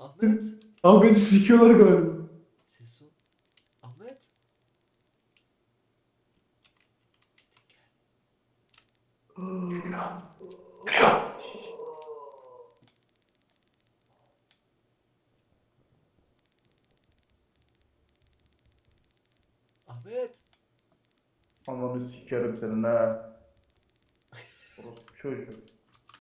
Ahmet. Ahmet'i sikiyorlar galiba. Ses ol. Ahmet. Ahmet. Ananı sikerim senin ha. Orospu çocuğu.